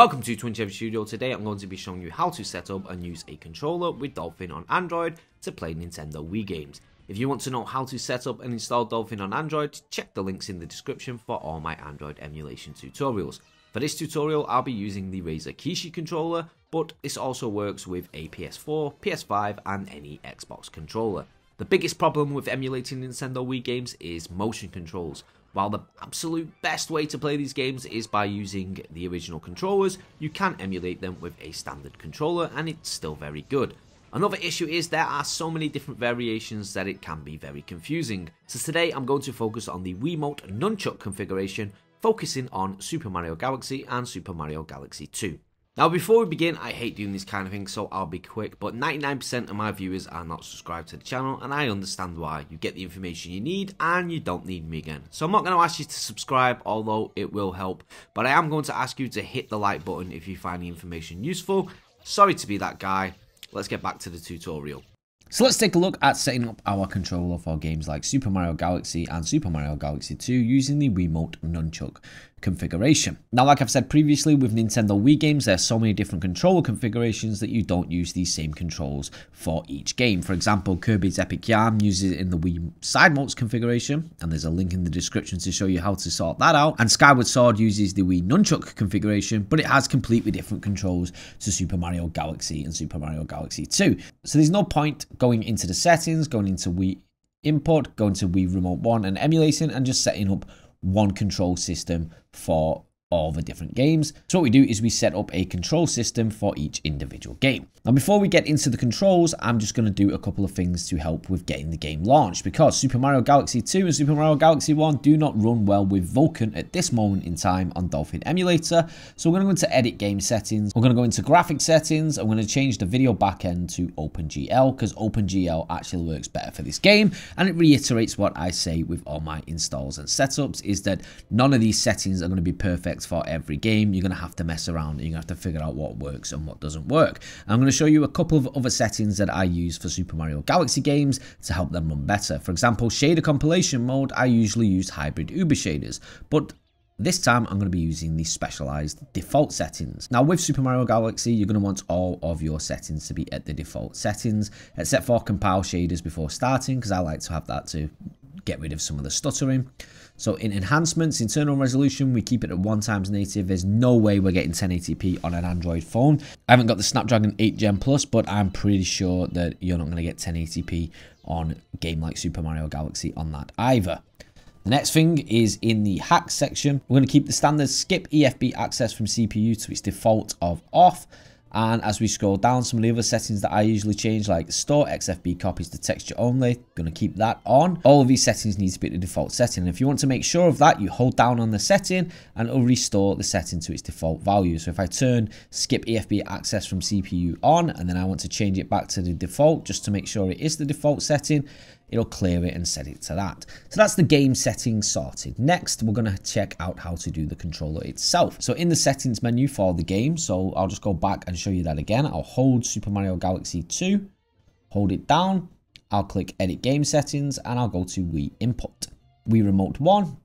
Welcome to Twin Cherry Studio. Today I'm going to be showing you how to set up and use a controller with Dolphin on Android to play Nintendo Wii games. If you want to know how to set up and install Dolphin on Android, check the links in the description for all my Android emulation tutorials. For this tutorial I'll be using the Razer Kishi controller, but this also works with a PS4, PS5 and any Xbox controller. The biggest problem with emulating Nintendo Wii games is motion controls. While the absolute best way to play these games is by using the original controllers, you can emulate them with a standard controller and it's still very good. Another issue is there are so many different variations that it can be very confusing. So today I'm going to focus on the Wiimote Nunchuck configuration, focusing on Super Mario Galaxy and Super Mario Galaxy 2. Now before we begin, I hate doing this kind of thing so I'll be quick, but 99% of my viewers are not subscribed to the channel and I understand why. You get the information you need and you don't need me again. So I'm not going to ask you to subscribe, although it will help, but I am going to ask you to hit the like button if you find the information useful. Sorry to be that guy, let's get back to the tutorial. So let's take a look at setting up our controller for games like Super Mario Galaxy and Super Mario Galaxy 2 using the Wiimote Nunchuck configuration. Now, like I've said previously, with Nintendo Wii games, there's so many different controller configurations that you don't use these same controls for each game. For example, Kirby's Epic Yarn uses it in the Wii Side Modes configuration, and there's a link in the description to show you how to sort that out. And Skyward Sword uses the Wii Nunchuck configuration, but it has completely different controls to Super Mario Galaxy and Super Mario Galaxy 2. So there's no point going into the settings, going into Wii input, going to Wii Remote 1 and emulating and just setting up one control system for all the different games. So what we do is we set up a control system for each individual game. Now before we get into the controls, I'm just going to do a couple of things to help with getting the game launched because Super Mario Galaxy 2 and Super Mario Galaxy 1 do not run well with Vulkan at this moment in time on Dolphin Emulator. So we're going to go into edit game settings, we're going to go into graphic settings, I'm going to change the video backend to OpenGL because OpenGL actually works better for this game and it reiterates what I say with all my installs and setups is that none of these settings are going to be perfect for every game. You're going to have to mess around you're going to have to figure out what works and what doesn't work. I'm going to show you a couple of other settings that I use for Super Mario Galaxy games to help them run better. For example, shader compilation mode, I usually use hybrid Uber shaders, but this time I'm going to be using the specialized default settings. Now with Super Mario Galaxy, you're going to want all of your settings to be at the default settings, except for compile shaders before starting, because I like to have that to get rid of some of the stuttering. So in enhancements, internal resolution, we keep it at 1 times native. There's no way we're getting 1080p on an Android phone. I haven't got the Snapdragon 8 Gen Plus, but I'm pretty sure that you're not going to get 1080p on a game like Super Mario Galaxy on that either. The next thing is in the hack section. We're going to keep the standard skip EFB access from CPU to its default of off. And as we scroll down, some of the other settings that I usually change, like store XFB copies to texture only, going to keep that on. All of these settings need to be the default setting. And if you want to make sure of that, you hold down on the setting and it'll restore the setting to its default value. So if I turn skip EFB access from CPU on, and then I want to change it back to the default, just to make sure it is the default setting, it'll clear it and set it to that. So that's the game settings sorted. Next, we're going to check out how to do the controller itself. So in the settings menu for the game, so I'll just go back and show you that again. I'll hold Super Mario Galaxy 2, hold it down, I'll click edit game settings and I'll go to Wii input. Wii remote 1,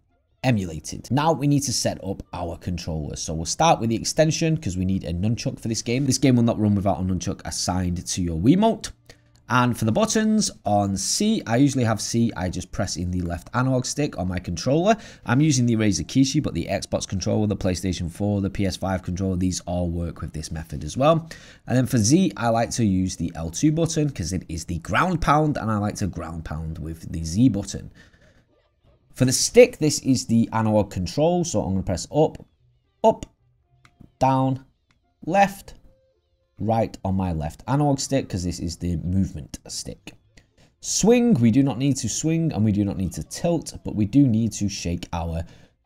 emulated. Now we need to set up our controller. So we'll start with the extension because we need a nunchuck for this game. This game will not run without a nunchuck assigned to your Wiimote. And for the buttons on C, I usually have C, I just press in the left analog stick on my controller. I'm using the Razer Kishi, but the Xbox controller, the PlayStation 4, the PS5 controller, these all work with this method as well. And then for Z, I like to use the L2 button because it is the ground pound, and I like to ground pound with the Z button. For the stick, this is the analog control, so I'm going to press up, up, down, left, right on my left analog stick because this is the movement stick. Swing, we do not need to swing and we do not need to tilt, but we do need to shake our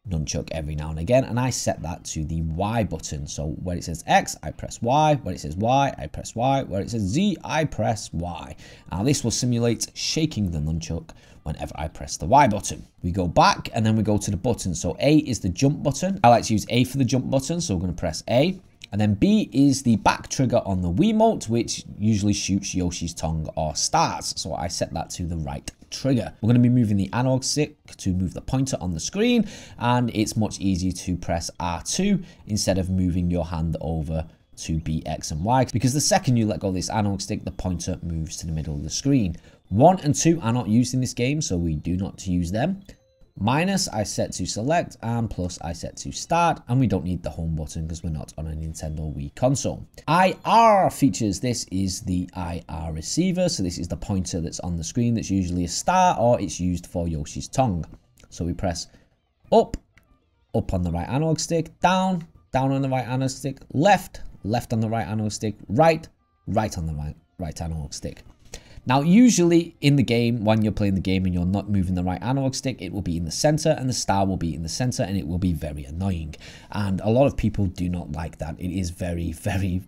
nunchuck every now and again and I set that to the Y button. So where it says X, I press Y. Where it says Y, I press Y. Where it says Z, I press Y. Now this will simulate shaking the nunchuck whenever I press the Y button. We go back and then we go to the button. So A is the jump button. I like to use A for the jump button. So we're going to press A And then B is the back trigger on the Wiimote, which usually shoots Yoshi's tongue or stars. So I set that to the right trigger. We're going to be moving the analog stick to move the pointer on the screen, and it's much easier to press R2 instead of moving your hand over to B, X, and Y, because the second you let go of this analog stick, the pointer moves to the middle of the screen. 1 and 2 are not used in this game, so we do not use them. Minus I set to select and plus I set to start and we don't need the home button because we're not on a Nintendo Wii console. IR features, this is the IR receiver. So this is the pointer that's on the screen that's usually a star or it's used for Yoshi's tongue. So we press up, up on the right analog stick, down, down on the right analog stick, left, left on the right analog stick, right, right on the right, right analog stick. Now, usually in the game, when you're playing the game and you're not moving the right analog stick, it will be in the center and the star will be in the center and it will be very annoying. And a lot of people do not like that. It is very, very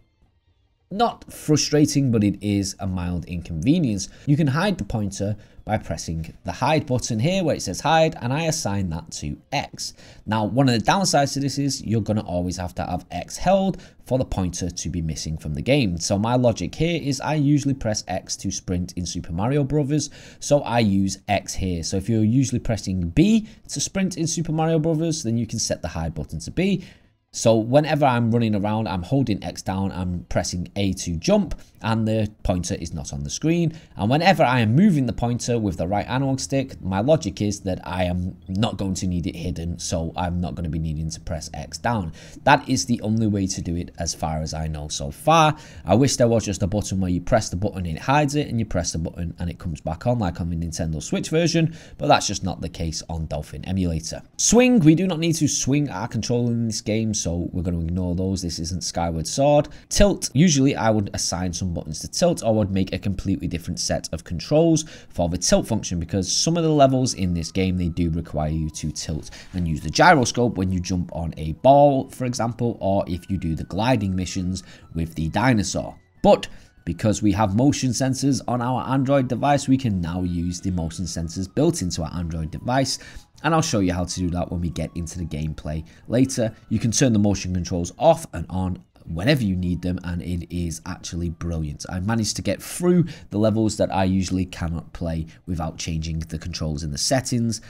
not frustrating, but it is a mild inconvenience. You can hide the pointer by pressing the hide button here where it says hide and I assign that to X. Now one of the downsides to this is you're going to always have to have X held for the pointer to be missing from the game. So my logic here is I usually press X to sprint in Super Mario Brothers, so I use X here. So if you're usually pressing B to sprint in Super Mario Brothers, then you can set the hide button to B. So whenever I'm running around, I'm holding X down, I'm pressing A to jump, and the pointer is not on the screen. And whenever I am moving the pointer with the right analog stick, my logic is that I am not going to need it hidden, so I'm not going to be needing to press X down. That is the only way to do it as far as I know so far. I wish there was just a button where you press the button and it hides it, and you press the button and it comes back on like on the Nintendo Switch version, but that's just not the case on Dolphin Emulator. Swing, we do not need to swing our controller in this game, so we're going to ignore those. This isn't Skyward Sword. Tilt, usually I would assign some buttons to tilt or would make a completely different set of controls for the tilt function because some of the levels in this game, they do require you to tilt and use the gyroscope when you jump on a ball, for example, or if you do the gliding missions with the dinosaur. But because we have motion sensors on our Android device, we can now use the motion sensors built into our Android device and I'll show you how to do that when we get into the gameplay later. You can turn the motion controls off and on whenever you need them and it is actually brilliant. I managed to get through the levels that I usually cannot play without changing the controls in the settings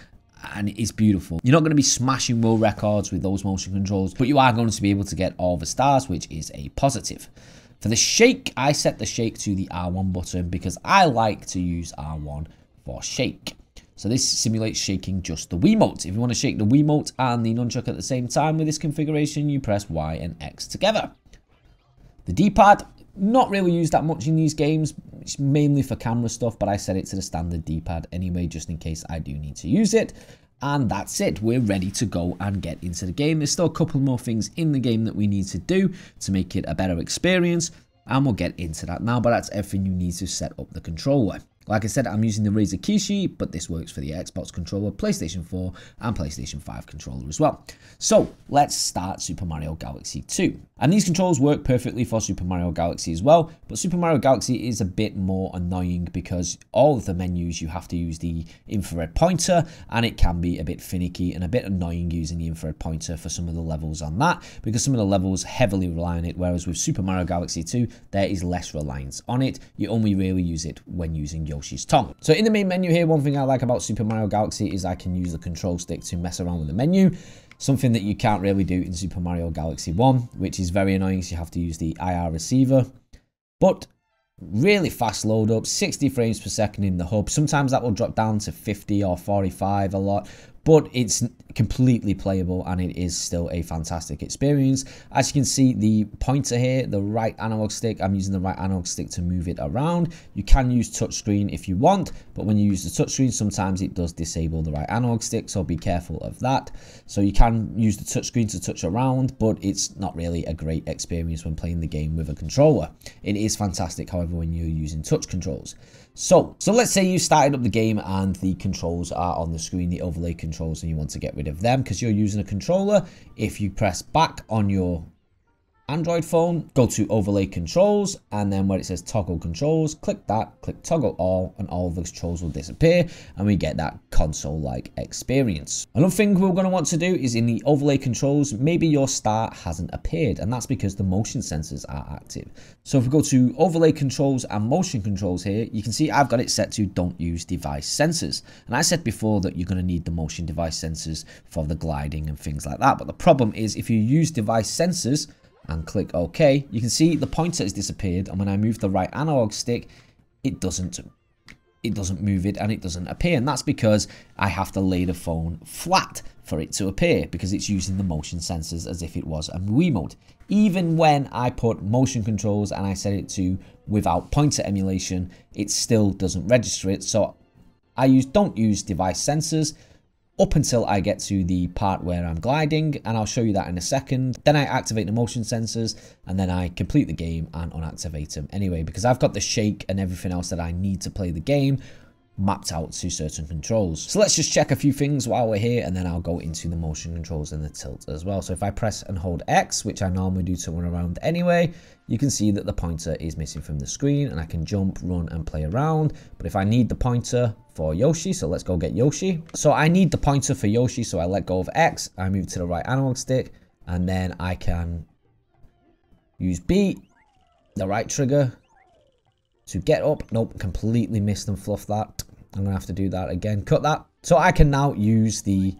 and it is beautiful. You're not going to be smashing world records with those motion controls, but you are going to be able to get all the stars, which is a positive. For the shake, I set the shake to the R1 button because I like to use R1 for shake. So this simulates shaking just the Wiimote. If you want to shake the Wiimote and the nunchuck at the same time with this configuration, you press Y and X together. The D-pad, not really used that much in these games. It's mainly for camera stuff, but I set it to the standard D-pad anyway, just in case I do need to use it. And that's it. We're ready to go and get into the game. There's still a couple more things in the game that we need to do to make it a better experience. And we'll get into that now, but that's everything you need to set up the controller. Like I said, I'm using the Razer Kishi, but this works for the Xbox controller, PlayStation 4, and PlayStation 5 controller as well. So let's start Super Mario Galaxy 2. And these controls work perfectly for Super Mario Galaxy as well, but Super Mario Galaxy is a bit more annoying because all of the menus you have to use the infrared pointer, and it can be a bit finicky and a bit annoying using the infrared pointer for some of the levels on that, because some of the levels heavily rely on it, whereas with Super Mario Galaxy 2, there is less reliance on it. You only really use it when using Yoshi's tongue. So in the main menu here, one thing I like about Super Mario Galaxy is I can use the control stick to mess around with the menu. Something that you can't really do in Super Mario Galaxy 1, which is very annoying, so you have to use the IR receiver. But really fast load up, 60 frames per second in the hub. Sometimes that will drop down to 50 or 45 a lot, but it's completely playable and it is still a fantastic experience. As you can see, the pointer here, the right analog stick, I'm using the right analog stick to move it around. You can use touchscreen if you want, but when you use the touchscreen, sometimes it does disable the right analog stick, so be careful of that. So you can use the touchscreen to touch around, but it's not really a great experience when playing the game with a controller. It is fantastic, however, when you're using touch controls. So, so let's say you started up the game and the controls are on the screen, the overlay controls, and you want to get rid of them because you're using a controller. If you press back on your Android phone, go to overlay controls, and then where it says toggle controls, click that, click toggle all, and all the controls will disappear, and we get that console-like experience. Another thing we're going to want to do is in the overlay controls, maybe your star hasn't appeared, and that's because the motion sensors are active. So if we go to overlay controls and motion controls here, you can see I've got it set to don't use device sensors. And I said before that you're going to need the motion device sensors for the gliding and things like that. But the problem is if you use device sensors, and click OK, you can see the pointer has disappeared. And when I move the right analog stick, it doesn't it doesn't move it and it doesn't appear. And that's because I have to lay the phone flat for it to appear because it's using the motion sensors as if it was a Wiimote. Even when I put motion controls and I set it to without pointer emulation, it still doesn't register it. So I use don't use device sensors up until I get to the part where I'm gliding and I'll show you that in a second. Then I activate the motion sensors and then I complete the game and unactivate them anyway because I've got the shake and everything else that I need to play the game mapped out to certain controls. So let's just check a few things while we're here and then I'll go into the motion controls and the tilt as well. So if I press and hold X, which I normally do to run around anyway, you can see that the pointer is missing from the screen and I can jump, run and play around. But if I need the pointer for Yoshi, so let's go get Yoshi. So I need the pointer for Yoshi, so I let go of X, I move to the right analog stick and then I can use B, the right trigger, to get up. Nope, completely missed and fluffed that. I'm going to have to do that again. Cut that. So I can now use the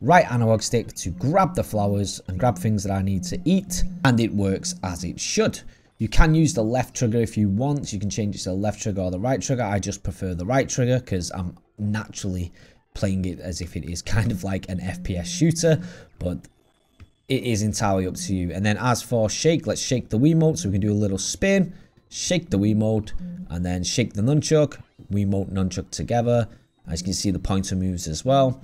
right analog stick to grab the flowers and grab things that I need to eat. And it works as it should. You can use the left trigger if you want. You can change it to the left trigger or the right trigger. I just prefer the right trigger because I'm naturally playing it as if it is kind of like an FPS shooter. But it is entirely up to you. And then as for shake, let's shake the Wiimote so we can do a little spin shake the Wiimote, and then shake the nunchuck, Wiimote nunchuck together. As you can see, the pointer moves as well.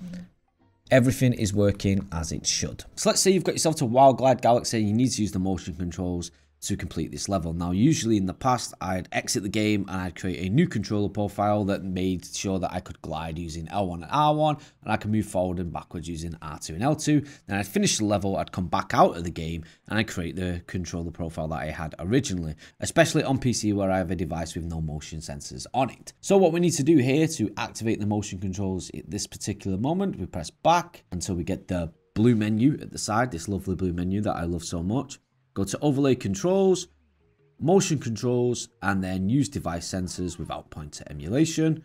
Everything is working as it should. So let's say you've got yourself to Wild Glide Galaxy, and you need to use the motion controls to complete this level. Now, usually in the past, I'd exit the game and I'd create a new controller profile that made sure that I could glide using L1 and R1, and I could move forward and backwards using R2 and L2. Then I'd finish the level, I'd come back out of the game, and I'd create the controller profile that I had originally, especially on PC where I have a device with no motion sensors on it. So what we need to do here to activate the motion controls at this particular moment, we press back until we get the blue menu at the side, this lovely blue menu that I love so much. Go to overlay controls, motion controls, and then use device sensors without pointer emulation.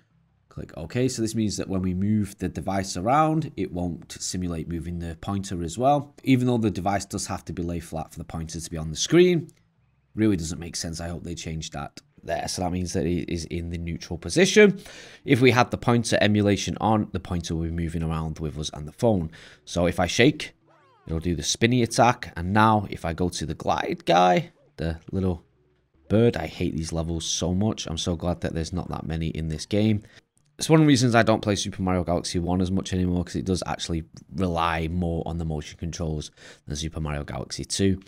Click OK. So this means that when we move the device around, it won't simulate moving the pointer as well. Even though the device does have to be lay flat for the pointer to be on the screen, really doesn't make sense. I hope they change that there. So that means that it is in the neutral position. If we had the pointer emulation on, the pointer will be moving around with us and the phone. So if I shake, It'll do the spinny attack. And now if I go to the glide guy, the little bird, I hate these levels so much. I'm so glad that there's not that many in this game. It's one of the reasons I don't play Super Mario Galaxy 1 as much anymore because it does actually rely more on the motion controls than Super Mario Galaxy 2.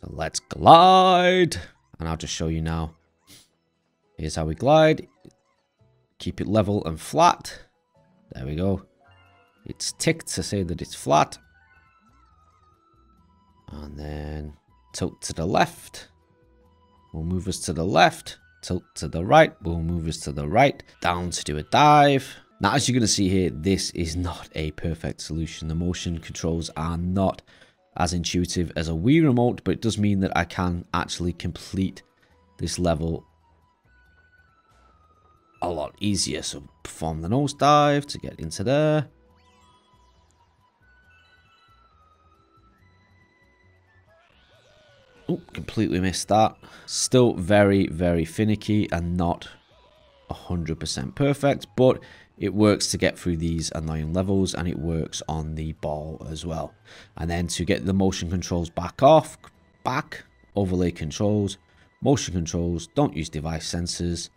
So let's glide. And I'll just show you now. Here's how we glide. Keep it level and flat. There we go. It's ticked to say that it's flat. And then tilt to the left. Will move us to the left. Tilt to the right. Will move us to the right. Down to do a dive. Now, as you're going to see here, this is not a perfect solution. The motion controls are not as intuitive as a Wii remote, but it does mean that I can actually complete this level a lot easier. So perform the nose dive to get into there. Oh, completely missed that. Still very, very finicky and not 100% perfect, but it works to get through these annoying levels and it works on the ball as well. And then to get the motion controls back off, back, overlay controls, motion controls, don't use device sensors,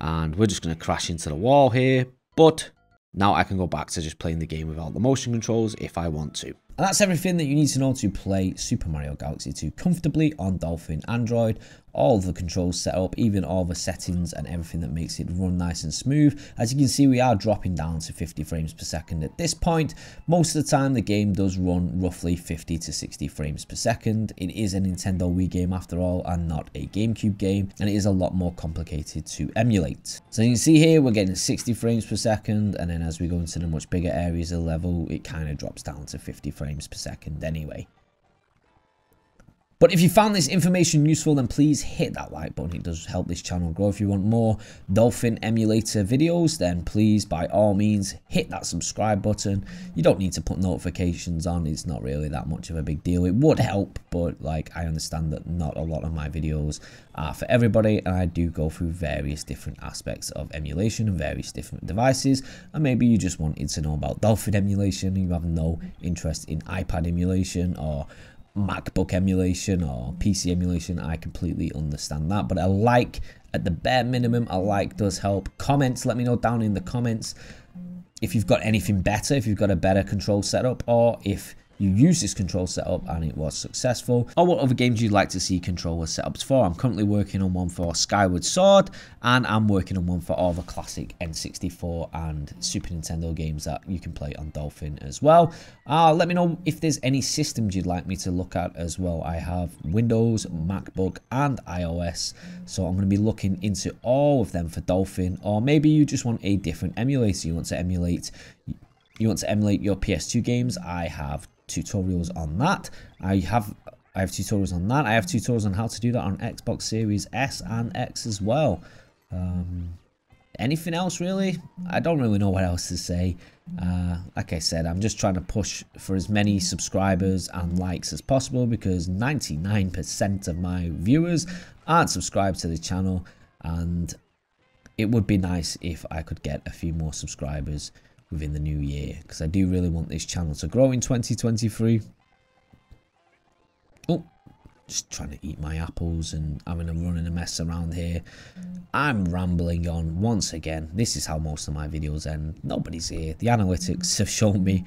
and we're just going to crash into the wall here, but now I can go back to just playing the game without the motion controls if I want to. And that's everything that you need to know to play Super Mario Galaxy 2 comfortably on Dolphin Android. All the controls set up, even all the settings and everything that makes it run nice and smooth. As you can see, we are dropping down to 50 frames per second at this point. Most of the time, the game does run roughly 50 to 60 frames per second. It is a Nintendo Wii game after all, and not a GameCube game, and it is a lot more complicated to emulate. So you can see here, we're getting 60 frames per second, and then as we go into the much bigger areas of the level, it kind of drops down to 50 frames per second anyway. But if you found this information useful, then please hit that like button. It does help this channel grow. If you want more Dolphin emulator videos, then please, by all means, hit that subscribe button. You don't need to put notifications on. It's not really that much of a big deal. It would help, but like I understand that not a lot of my videos are for everybody, and I do go through various different aspects of emulation and various different devices. And maybe you just wanted to know about Dolphin emulation, and you have no interest in iPad emulation or MacBook emulation or PC emulation, I completely understand that. But I like, at the bare minimum, a like does help. Comments, let me know down in the comments if you've got anything better, if you've got a better control setup, or if you use this control setup and it was successful, or what other games you'd like to see controller setups for. I'm currently working on one for Skyward Sword, and I'm working on one for all the classic N64 and Super Nintendo games that you can play on Dolphin as well. Uh, let me know if there's any systems you'd like me to look at as well. I have Windows, MacBook, and iOS, so I'm going to be looking into all of them for Dolphin, or maybe you just want a different emulator. You want to emulate you want to emulate your PS2 games, I have tutorials on that. I have I have tutorials on that. I have tutorials on how to do that on Xbox Series S and X as well. Um, anything else really? I don't really know what else to say. Uh, like I said, I'm just trying to push for as many subscribers and likes as possible because 99% of my viewers aren't subscribed to the channel and it would be nice if I could get a few more subscribers within the new year because I do really want this channel to grow in 2023. Oh, just trying to eat my apples and having a run running a mess around here. I'm rambling on once again. This is how most of my videos end. Nobody's here. The analytics have shown me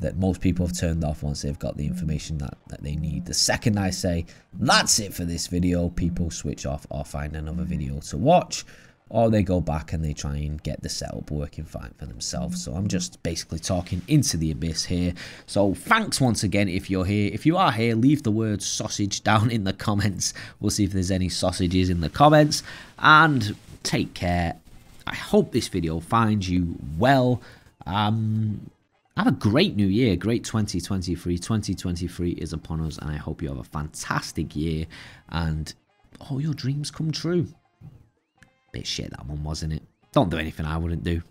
that most people have turned off once they've got the information that, that they need. The second I say, that's it for this video, people switch off or find another video to watch or they go back and they try and get the setup working fine for themselves. So I'm just basically talking into the abyss here. So thanks once again if you're here. If you are here, leave the word sausage down in the comments. We'll see if there's any sausages in the comments. And take care. I hope this video finds you well. Um, have a great new year, great 2023. 2023 is upon us, and I hope you have a fantastic year and all your dreams come true. Bit shit that one, wasn't it? Don't do anything I wouldn't do.